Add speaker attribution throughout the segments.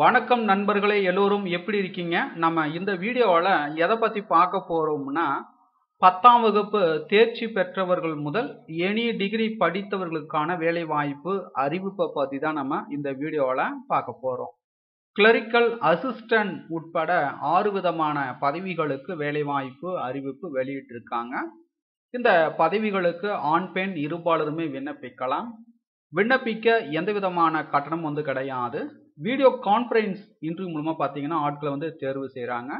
Speaker 1: வணக்கம் நண்பர்களே எல்லோரும் எப்படி இருக்கீங்க? நம்ம இந்த வீடியோவில் எதை பற்றி பார்க்க போகிறோம்னா பத்தாம் வகுப்பு தேர்ச்சி பெற்றவர்கள் முதல் எனி டிகிரி படித்தவர்களுக்கான வேலைவாய்ப்பு அறிவிப்பை பற்றி தான் நம்ம இந்த வீடியோவில் பார்க்க போகிறோம் கிளரிக்கல் அசிஸ்டன்ட் உட்பட ஆறு விதமான பதவிகளுக்கு வேலைவாய்ப்பு அறிவிப்பு வெளியிட்டிருக்காங்க. இந்த பதவிகளுக்கு ஆண் பெண் இருபாலருமே விண்ணப்பிக்கலாம். விண்ணப்பிக்க எந்த விதமான கட்டணம் வந்து கிடையாது. வீடியோ கான்ஃபரன்ஸ் இன்டர்வியூ மூலமாக பார்த்தீங்கன்னா ஆட்களை வந்து தேர்வு செய்கிறாங்க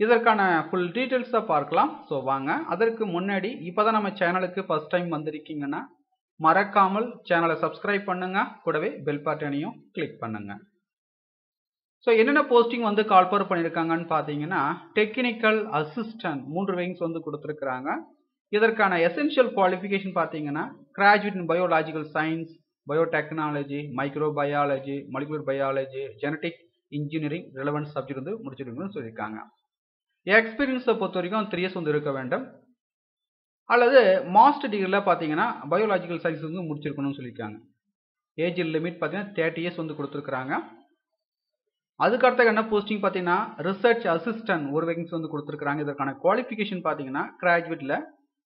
Speaker 1: இதற்கான ஃபுல் டீட்டெயில்ஸாக பார்க்கலாம். ஸோ வாங்க. அதற்கு முன்னாடி இப்போ தான் நம்ம சேனலுக்கு ஃபஸ்ட் டைம் வந்திருக்கீங்கன்னா மறக்காமல் சேனலை சப்ஸ்கிரைப் பண்ணுங்க. கூடவே பெல் பட்டனையும் கிளிக் பண்ணுங்க. ஸோ என்னென்ன போஸ்டிங் வந்து கால்பவர் பண்ணியிருக்காங்கன்னு பார்த்தீங்கன்னா டெக்னிக்கல் அசிஸ்டன்ட் மூன்று விங்ஸ் வந்து கொடுத்துருக்குறாங்க. இதற்கான எசென்ஷியல் குவாலிஃபிகேஷன் பார்த்தீங்கன்னா graduate in biological science biotechnology microbiology molecular biology genetic engineering relevance subject வந்து முடிச்சிருக்கணும்னு சொல்லியிருக்காங்க. எக்ஸ்பீரியன்ஸை பொறுத்த வரைக்கும் த்ரீ இயர்ஸ் வந்து இருக்க வேண்டும். அல்லது மாஸ்டர் டிகிரியில் பார்த்தீங்கன்னா பயோலாஜிக்கல் சயின்ஸ் வந்து முடிச்சிருக்கணும்னு சொல்லியிருக்காங்க. ஏஜ் லிமிட் பார்த்தீங்கன்னா தேர்ட்டி இயர்ஸ் வந்து கொடுத்துருக்குறாங்க. அதுக்கடுத்த என்ன போஸ்டிங் பார்த்தீங்கன்னா ரிசர்ச் அசிஸ்டன்ட் ஒரு வேகன்சி வந்து கொடுத்துருக்காங்க இதற்கான குவாலிஃபிகேஷன் பார்த்தீங்கன்னா கிராஜுவேட்டில்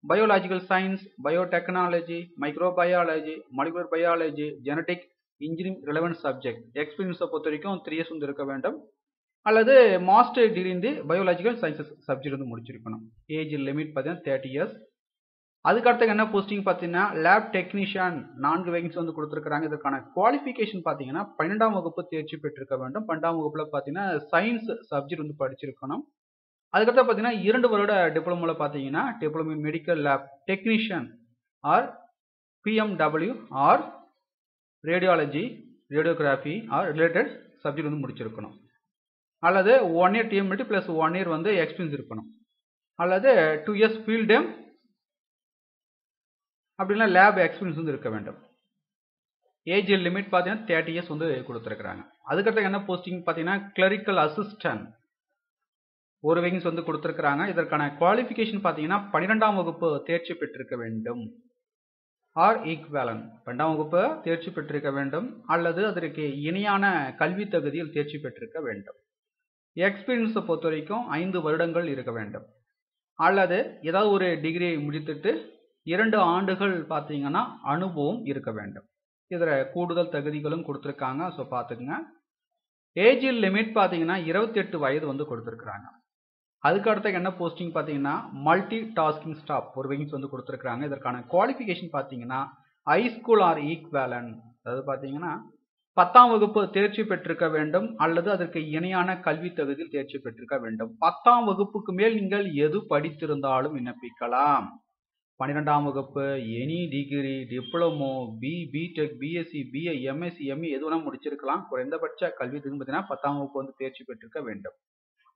Speaker 1: biological science biotechnology microbiology molecular biology genetic engineering relevant subject எக்ஸ்பீரியன்ஸை பொறுத்த வரைக்கும் த்ரீ இயர்ஸ் வந்து இருக்க வேண்டும். அல்லது மாஸ்டர் டிகிரி இருந்து பயோலாஜிக்கல் சயின்சஸ் சப்ஜெக்ட் வந்து முடிச்சிருக்கணும். ஏஜ் லிமிட் பார்த்தீங்கன்னா தேர்ட்டி இயர்ஸ் அதுக்கடுத்து என்ன போஸ்டிங் பார்த்தீங்கன்னா லேப் டெக்னீஷியன் நான்கு வேகன்சி வந்து கொடுத்துருக்காங்க இதற்கான குவாலிஃபிகேஷன் பார்த்தீங்கன்னா பன்னெண்டாம் வகுப்பு தேர்ச்சி பெற்றிருக்க வேண்டும். பன்னெண்டாம் வகுப்பில் பார்த்தீங்கன்னா சயின்ஸ் சப்ஜெக்ட் வந்து படிச்சிருக்கணும். அதுக்கடுத்து பார்த்தீங்கன்னா இரண்டு வருட டிப்ளமோவில் பார்த்தீங்கன்னா diploma medical lab technician or BMW or radiology radiography or related subject வந்து முடிச்சிருக்கணும். அல்லது one year DMLT plus one year வந்து எக்ஸ்பீரியன்ஸ் இருக்கணும். அல்லது டூ இயர்ஸ் ஃபீல்டு அப்படின்னா லேப் எக்ஸ்பீரியன்ஸ் வந்து இருக்க வேண்டும். ஏஜ் லிமிட் பார்த்தீங்கன்னா தேர்ட்டி இயர்ஸ் வந்து கொடுத்துருக்குறாங்க. அதுக்கடுத்து என்ன போஸ்டிங் பார்த்தீங்கன்னா கிளரிக்கல் அசிஸ்டன்ட் ஒரு விங்ஸ் வந்து கொடுத்துருக்குறாங்க. இதற்கான குவாலிஃபிகேஷன் பார்த்தீங்கன்னா பன்னிரெண்டாம் வகுப்பு தேர்ச்சி பெற்றிருக்க வேண்டும். ஆர் ஈக்வேலன் பன்னெண்டாம் வகுப்பு தேர்ச்சி பெற்றிருக்க வேண்டும். அல்லது அதற்கு இணையான கல்வி தகுதியில் தேர்ச்சி பெற்றிருக்க வேண்டும். எக்ஸ்பீரியன்ஸை பொறுத்த வரைக்கும் ஐந்து வருடங்கள் இருக்க வேண்டும். அல்லது ஏதாவது ஒரு டிகிரியை முடித்துட்டு இரண்டு ஆண்டுகள் பார்த்தீங்கன்னா அனுபவம் இருக்க வேண்டும். இதில் கூடுதல் தகுதிகளும் கொடுத்துருக்காங்க. ஸோ பார்த்துக்குங்க. ஏஜ் லிமிட் பார்த்தீங்கன்னா இருபத்தெட்டு வயது வந்து கொடுத்துருக்குறாங்க. அதுக்கு அடுத்த என்ன போஸ்டிங் பார்த்தீங்கன்னா மல்டி டாஸ்கிங் ஸ்டாப் ஒரு விங்ஸ் வந்து கொடுத்துருக்காங்க இதற்கான குவாலிஃபிகேஷன் பார்த்தீங்கன்னா ஐ ஸ்கூல் ஆர் ஈக்வேலன் அதாவது பார்த்தீங்கன்னா பத்தாம் வகுப்பு தேர்ச்சி பெற்றிருக்க வேண்டும் அல்லது அதற்கு இணையான கல்வி தகுதியில் தேர்ச்சி பெற்றிருக்க வேண்டும். பத்தாம் வகுப்புக்கு மேல் நீங்கள் எது படித்திருந்தாலும் விண்ணப்பிக்கலாம். பன்னிரெண்டாம் வகுப்பு any degree diploma B BTech BSc BA MSc ME எது வேணால் முடிச்சிருக்கலாம். குறைந்தபட்ச கல்வி தகுதி பார்த்தீங்கன்னா பத்தாம் வகுப்பு வந்து தேர்ச்சி பெற்றிருக்க வேண்டும்.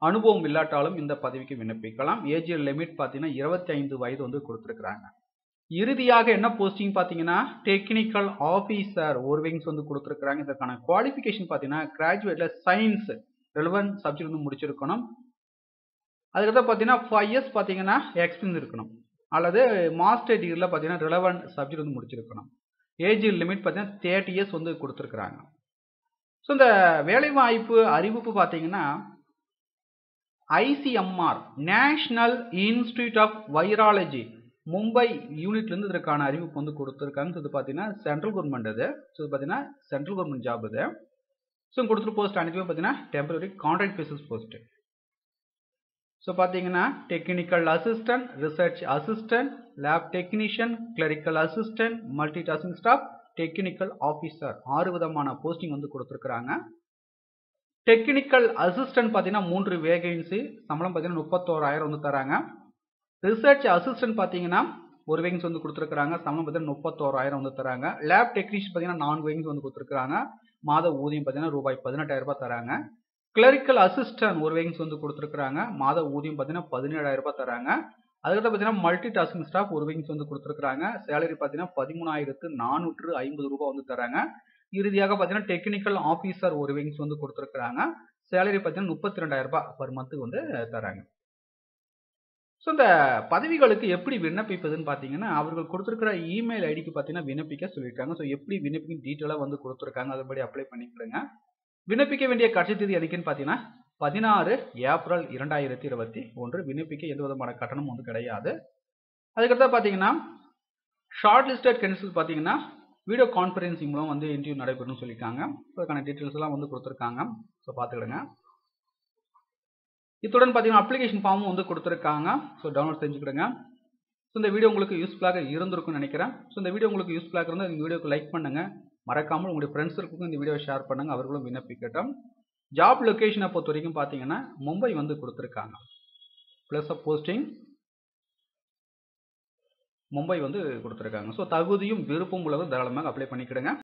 Speaker 1: அனுபவம் இல்லாட்டாலும் இந்த பதவிக்கு விண்ணப்பிக்கலாம். ஏஜ் லிமிட் பார்த்தீங்கன்னா இருபத்தி ஐந்து வயது வந்து கொடுத்துருக்குறாங்க. இறுதியாக என்ன போஸ்டிங் பார்த்தீங்கன்னா டெக்னிக்கல் ஆஃபீஸர் ஒரு விங்ஸ் வந்து கொடுத்துருக்குறாங்க. இதற்கான குவாலிஃபிகேஷன் பார்த்தீங்கன்னா கிராஜுவேட்டில் சயின்ஸ் ரெலவெண்ட் சப்ஜெக்ட் வந்து முடிச்சிருக்கணும். அதுக்கப்புறம் பார்த்தீங்கன்னா ஃபைவ் இயர்ஸ் பார்த்தீங்கன்னா எக்ஸ்பீரியன்ஸ் இருக்கணும். அல்லது மாஸ்டர் டிகிரியில் பார்த்தீங்கன்னா ரிலவெண்ட் சப்ஜெக்ட் வந்து முடிச்சிருக்கணும். ஏஜ் லிமிட் பார்த்தீங்கன்னா தேர்ட்டி இயர்ஸ் வந்து கொடுத்துருக்குறாங்க. ஸோ இந்த வேலைவாய்ப்பு அறிவிப்பு பார்த்தீங்கன்னா ICMR national institute of virology Mumbai யூனிட்லேருந்து இதற்கான அறிவிப்பு வந்து கொடுத்துருக்காங்க. இது பார்த்தீங்கன்னா சென்ட்ரல் கவர்மெண்ட் அது. ஸோ இது பார்த்தீங்கன்னா சென்ட்ரல் கவர்மெண்ட் ஜாப் இது ஸோ கொடுத்துரு போஸ்ட் அனைத்துமே பார்த்தீங்கன்னா temporary contract basis post so பார்த்தீங்கன்னா technical assistant research assistant lab technician clerical assistant multi tasking staff technical officer ஆறு விதமான போஸ்டிங் வந்து கொடுத்துருக்குறாங்க. டெக்னிக்கல் அசிஸ்டன்ட் பார்த்தீங்கன்னா மூன்று வேகன்சி சம்பளம் பார்த்தீங்கன்னா முப்பத்தோராயிரம் வந்து தராங்க. ரிசர்ச் அசிஸ்டன்ட் பார்த்தீங்கன்னா ஒரு வேகன்சி வந்து கொடுத்துருக்காங்க சம்பளம் பார்த்தீங்கன்னா முப்பத்தோராயிரம் வந்து தராங்க. லேப் டெக்னீஷியன் பார்த்தீங்கன்னா நான்கு வேகன்சி வந்து கொடுத்துருக்காங்க மாத ஊதியம் பார்த்தீங்கன்னா ரூபாய் பதினெட்டாயிரம் ரூபாய் தராங்க. கிளரிக்கல் அசிஸ்டன்ட் ஒரு வேகன்சி வந்து கொடுத்துருக்காங்க மாத ஊதியம் பார்த்தீங்கன்னா பதினேழாயிரம் ரூபாய் தராங்க. அதுக்கப்புறம் பார்த்தீங்கன்னா மல்டி டாஸ்கிங் ஸ்டாஃப் ஒரு வேகன்சி வந்து கொடுத்துருக்காங்க சேலரி பார்த்தீங்கன்னா பதிமூணாயிரத்து நானூற்று ஐம்பது ரூபாய் வந்து தராங்க. இறுதியாக பார்த்தீங்கன்னா டெக்னிக்கல் ஆஃபீஸர் ஒரு விங்ஸ் வந்து கொடுத்துருக்குறாங்க. சேலரி பார்த்தீங்கன்னா முப்பத்தி ரெண்டாயிரம் ரூபாய் பர் மந்த்துக்கு வந்து தராங்க ஸோ இந்த பதவிகளுக்கு எப்படி விண்ணப்பிப்பதுன்னு பார்த்தீங்கன்னா அவர்கள் கொடுத்துருக்கிற இமெயில் ஐடிக்கு பார்த்தீங்கன்னா விண்ணப்பிக்க சொல்லியிருக்காங்க. ஸோ எப்படி விண்ணப்பிக்கும் டீட்டெயிலாக வந்து கொடுத்துருக்காங்க அதுபடி அப்ளை பண்ணிக்கிடுங்க. விண்ணப்பிக்க வேண்டிய கடைசி தேதி எனக்குன்னு பார்த்தீங்கன்னா பதினாறு ஏப்ரல் இரண்டாயிரத்தி இருபத்தி ஒன்று. விண்ணப்பிக்க எந்த விதமான கட்டணம் வந்து கிடையாது. அதுக்கடுத்தா பார்த்தீங்கன்னா ஷார்ட் லிஸ்டட் கேன்சல் பார்த்தீங்கன்னா வீடியோ கான்ஃபரன்சிங் மூலம் வந்து இன்டர்வியூ நடைபெறும்னு சொல்லியிருக்காங்க. ஸோ அதுக்கான டீட்டெயில்ஸ் எல்லாம் வந்து கொடுத்துருக்காங்க. ஸோ பார்த்துக்கிடுங்க. இத்துடன் பார்த்தீங்கன்னா அப்ளிகேஷன் ஃபார்மும் வந்து கொடுத்துருக்காங்க. ஸோ டவுன்லோட் செஞ்சுக்கிடுங்க ஸோ இந்த வீடியோ உங்களுக்கு யூஸ்ஃபுல்லாக இருந்திருக்கும்னு நினைக்கிறேன். ஸோ இந்த வீடியோ உங்களுக்கு யூஸ்ஃபுல்லாக இருந்தால் இந்த வீடியோக்கு லைக் பண்ணுங்கள் மறக்காமல் உங்களுடைய ஃப்ரெண்ட்ஸுக்கும் இந்த வீடியோ ஷேர் பண்ணுங்க. அவர்களும் விண்ணப்பிக்கட்டும். ஜாப் லொக்கேஷனை பொறுத்த வரைக்கும் பார்த்தீங்கன்னா மும்பை வந்து கொடுத்துருக்காங்க. ப்ளஸ் அ போஸ்டிங் மும்பை வந்து கொடுத்துருக்காங்க. ஸோ தகுதியும் விருப்பம் உள்ளவர் தாராளமாக அப்ளை பண்ணிக்கிடுங்க.